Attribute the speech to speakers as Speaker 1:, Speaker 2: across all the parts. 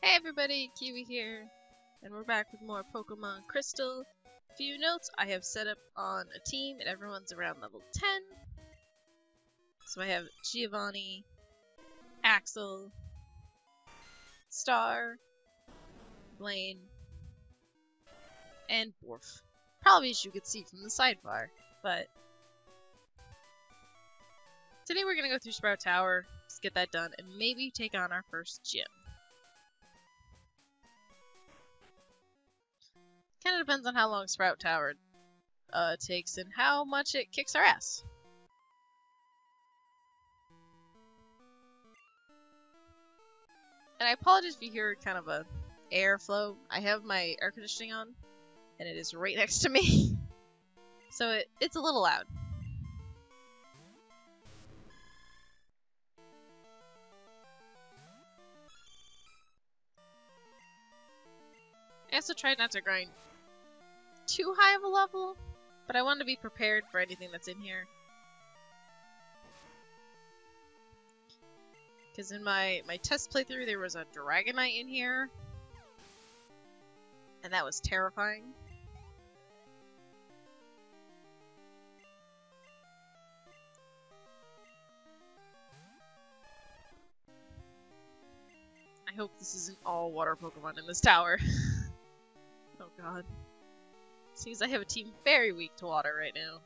Speaker 1: Hey everybody, Kiwi here, and we're back with more Pokemon Crystal. A Few notes, I have set up on a team and everyone's around level 10. So I have Giovanni, Axel, Star, Blaine, and Borf. Probably as you could see from the sidebar, but today we're gonna go through Sprout Tower, just get that done, and maybe take on our first gym. Kind of depends on how long Sprout Tower uh, takes and how much it kicks our ass. And I apologize if you hear kind of a airflow. I have my air conditioning on, and it is right next to me. so it, it's a little loud. I also tried not to grind too high of a level, but I want to be prepared for anything that's in here. Because in my, my test playthrough, there was a Dragonite in here. And that was terrifying. I hope this isn't all water Pokemon in this tower. oh god. Seems I have a team very weak to water right now.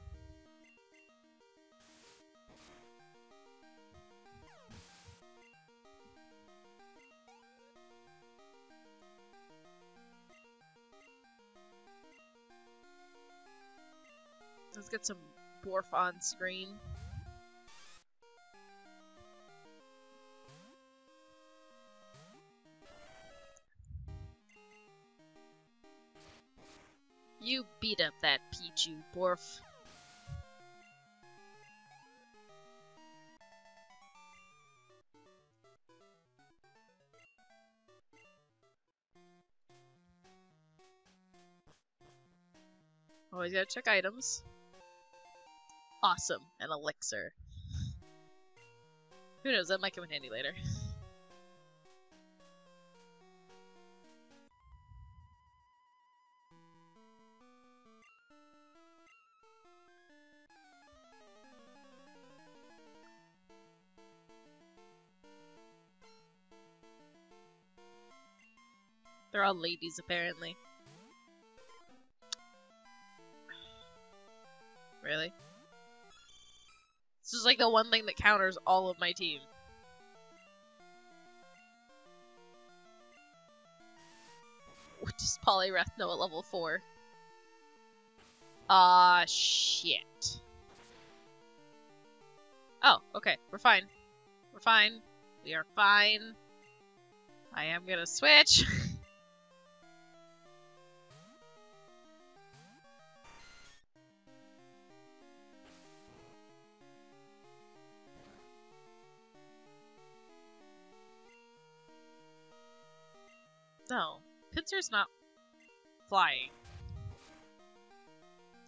Speaker 1: Let's get some Borf on screen. You beat up that Pichu, Borf. Always gotta check items. Awesome, an elixir. Who knows, that might come in handy later. They're all ladies, apparently. Really? This is like the one thing that counters all of my team. What does Poliwrath know at level 4? Ah, uh, shit. Oh, okay. We're fine. We're fine. We are fine. I am gonna switch. No, Pinsir's not flying.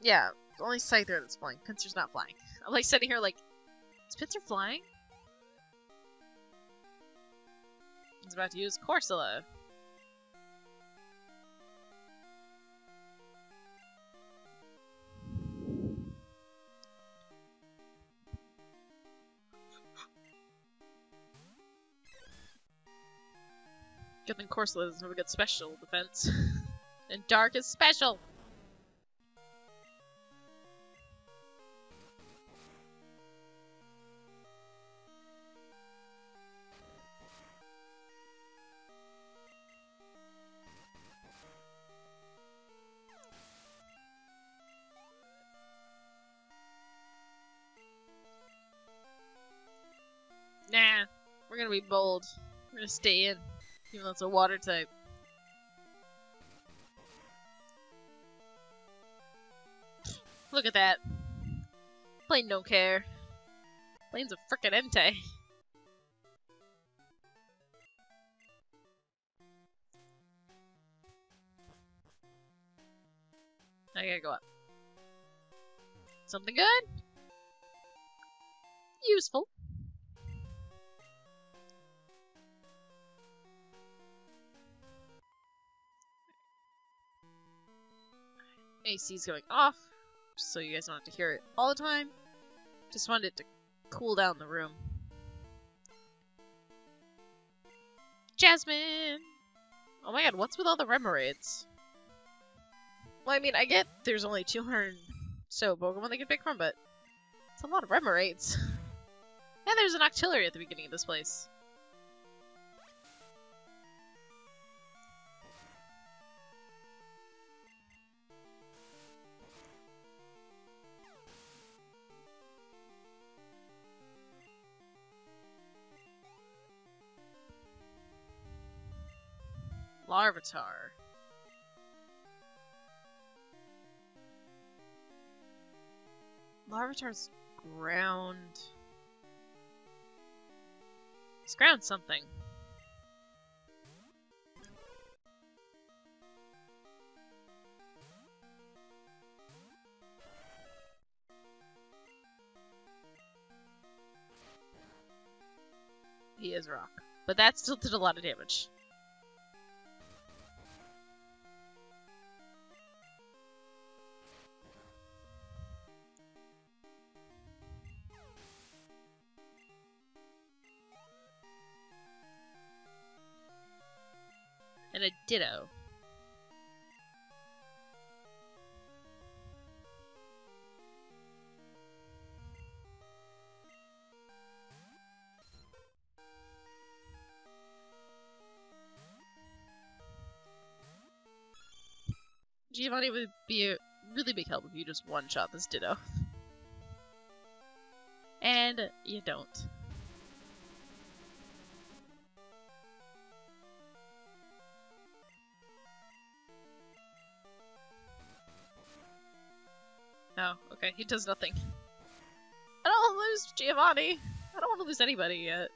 Speaker 1: Yeah, only Scyther that's flying. Pinsir's not flying. I'm like sitting here like, is Pinsir flying? He's about to use Corsola. Good thing Corsola doesn't have a good special defense. and Dark is special! Nah, we're gonna be bold. We're gonna stay in. Even though it's a water type. Look at that. Blaine don't care. Blaine's a frickin' Entei. I gotta go up. Something good? Useful. AC's going off, so you guys don't have to hear it all the time. Just wanted it to cool down the room. Jasmine! Oh my god, what's with all the Remoraid's? Well, I mean, I get there's only 200 so Pokemon they can pick from, but it's a lot of Remoraids. and there's an Octillery at the beginning of this place. Larvitar. Larvitar's ground. He's ground something. He is rock. But that still did a lot of damage. Ditto. Giovanni would be a really big help if you just one-shot this Ditto. And you don't. Oh, okay. He does nothing. I don't want to lose Giovanni. I don't want to lose anybody yet.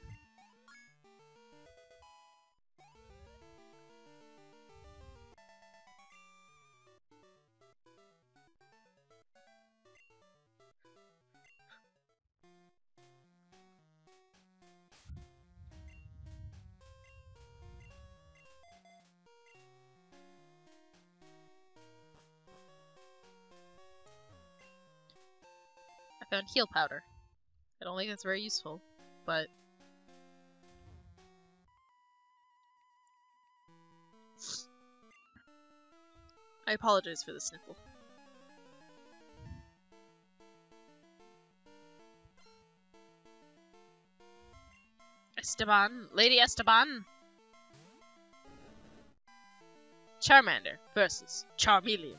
Speaker 1: Found heal powder. I don't think that's very useful, but... I apologize for the sniffle. Esteban, Lady Esteban! Charmander versus Charmeleon.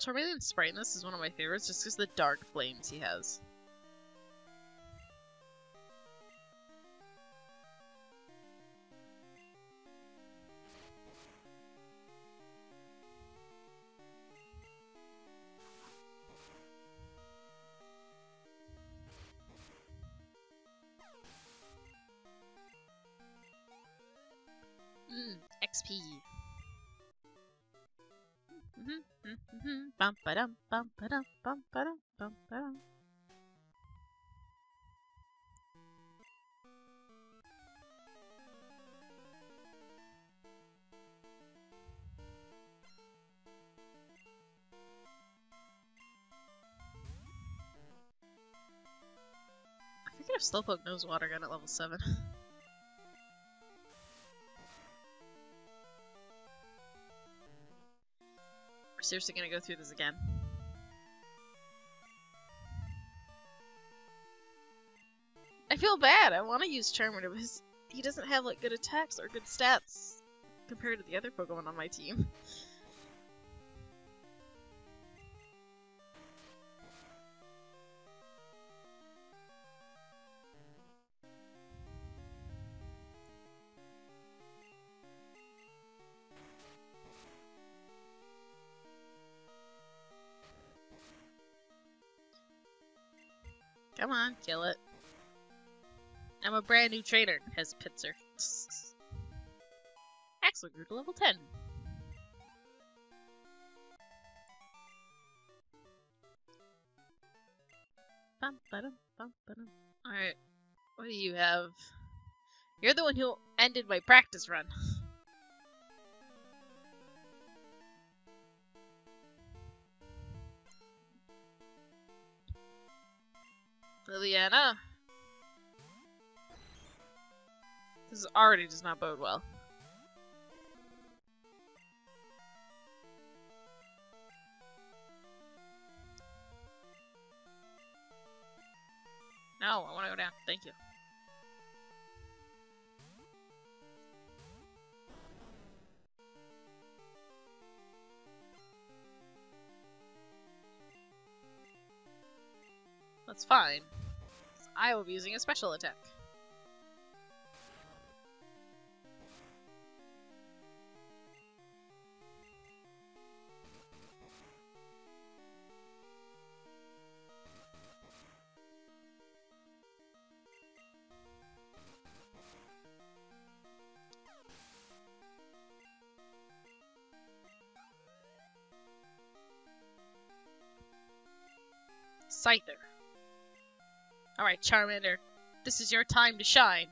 Speaker 1: Charmeleon spraying this is one of my favorites just because the dark flames he has. Mm, XP. Bum ba dum bum ba dum bum ba dum bum ba dum. I forget if Slowpoke knows Water Gun at level 7. seriously gonna go through this again. I feel bad. I want to use Charmander, but he doesn't have like good attacks or good stats compared to the other Pokemon on my team. Come on, kill it. I'm a brand new trainer, has Pitzer. Axel grew to level 10. Bum, ba-dum, bum, ba-dum. Alright, what do you have? You're the one who ended my practice run. Liliana. This already does not bode well. No, I want to go down. Thank you. That's fine. I will be using a special attack. Scyther. Alright, Charmander. This is your time to shine.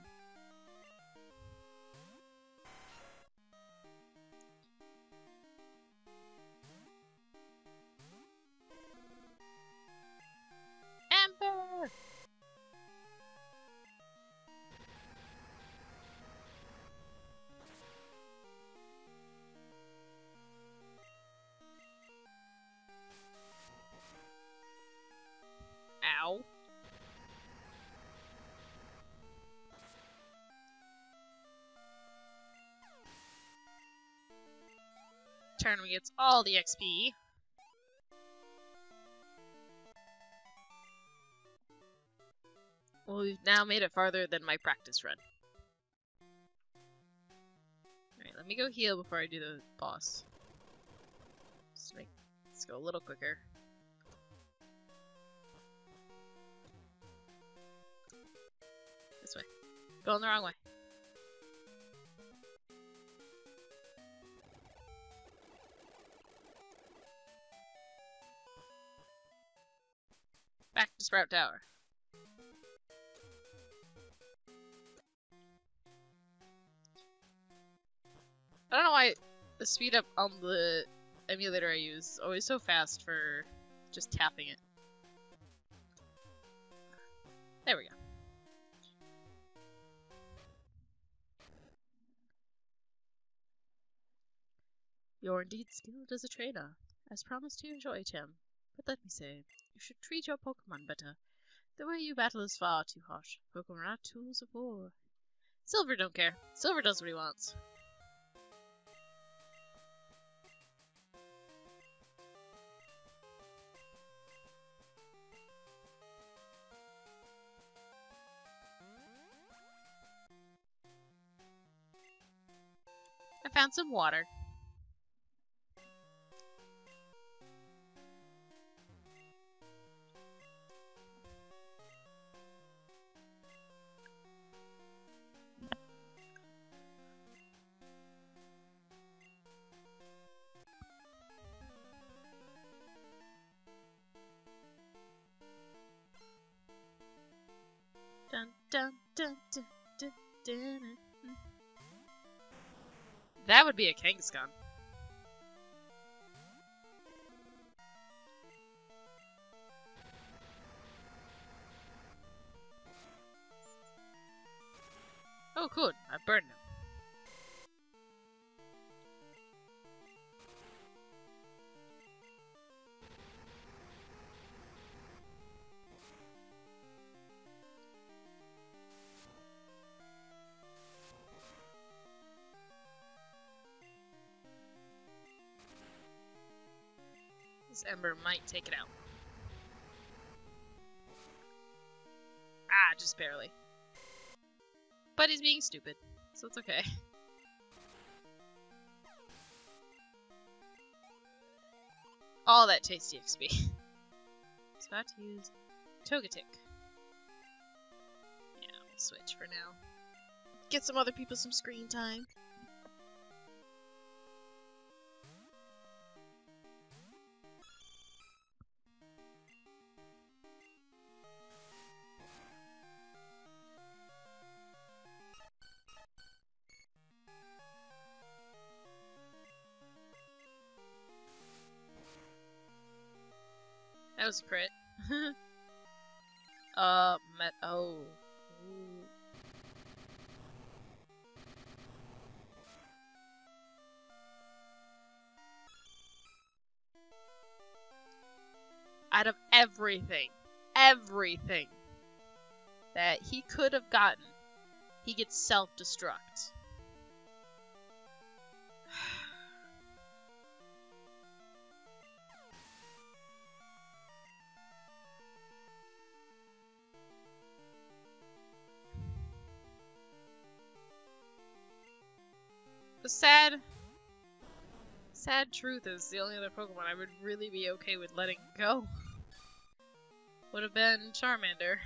Speaker 1: Tournament gets all the XP. Well, we've now made it farther than my practice run. Alright, let me go heal before I do the boss. Just make let's go a little quicker. This way. Going the wrong way. Sprout Tower. I don't know why the speed up on the emulator I use is always so fast for just tapping it. There we go. You're indeed skilled as a trainer. As promised, you enjoy him. But let me say, you should treat your Pokemon better. The way you battle is far too harsh. Pokemon are tools of war. Silver don't care. Silver does what he wants. I found some water. Dun, dun, dun. That would be a Kangaskhan. Oh, good. I burned him. Ember might take it out. Ah, just barely. But he's being stupid, so it's okay. All that tasty XP. It's about to use Togetic. Yeah, we'll switch for now. Get some other people some screen time. Was a crit. uh, met. Oh. Ooh. Out of everything, everything that he could have gotten, he gets self The sad, sad truth is the only other Pokemon I would really be okay with letting go would have been Charmander.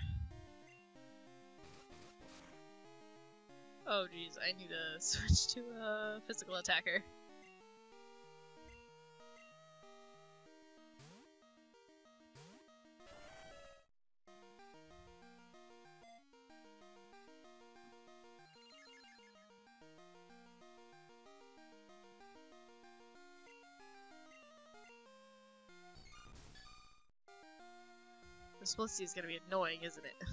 Speaker 1: Oh jeez, I need to switch to a physical attacker. Blissey is gonna be annoying, isn't it?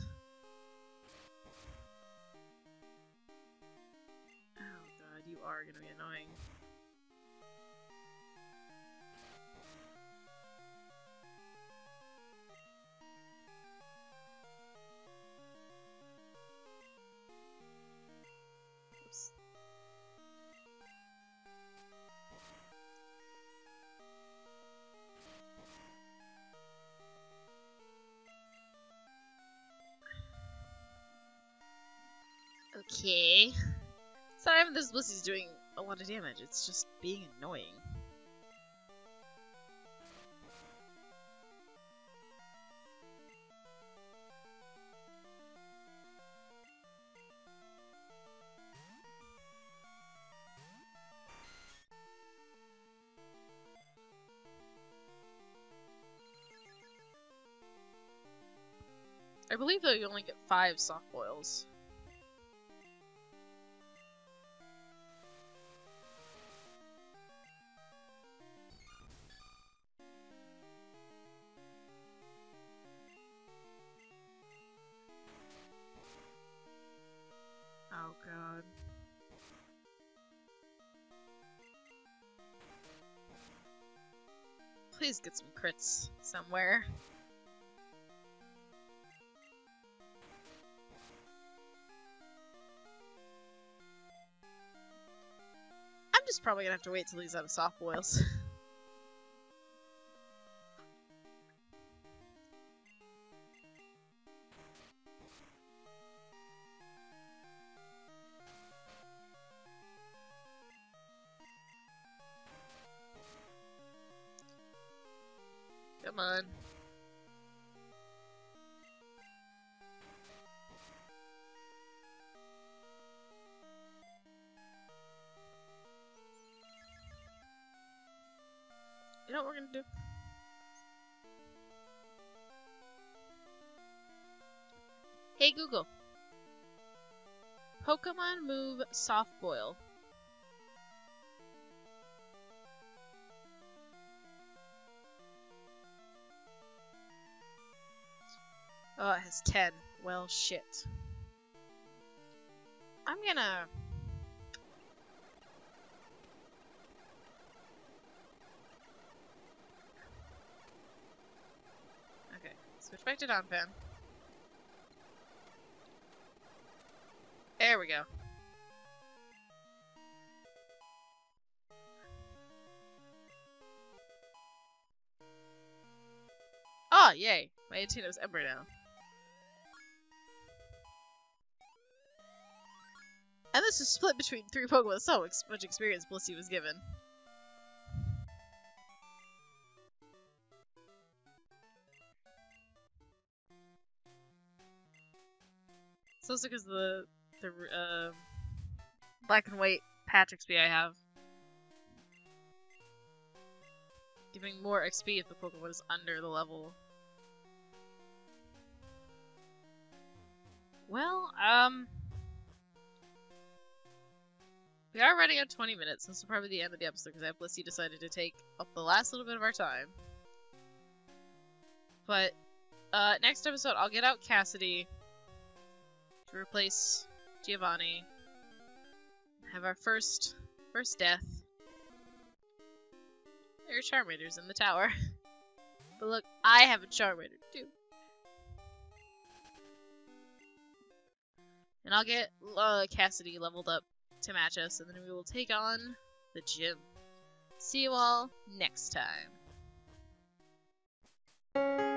Speaker 1: Oh god, you are gonna be annoying. Okay. Sorry if this Blissey's doing a lot of damage, it's just being annoying. I believe though you only get five soft boils. Please get some crits somewhere. I'm just probably gonna have to wait till he's out of soft boils. on. You know what we're gonna do? Hey Google. Pokemon move soft boil. Oh, it has 10. Well, shit. I'm gonna... Okay, switch back to Donphan. There we go. Oh, yay! My Entei knows Ember now. And this is split between three Pokemon. so much experience Blissey was given. So it's also because the the uh, black and white patch XP I have, giving more XP if the Pokemon is under the level. Well, um. We are running at 20 minutes. This is probably the end of the episode because Blissey decided to take up the last little bit of our time. But uh, next episode, I'll get out Cassidy to replace Giovanni. Have our first first death. There are Charmanders in the tower. but look, I have a Charmander too. And I'll get uh, Cassidy leveled up to match us, and then we will take on the gym. See you all next time.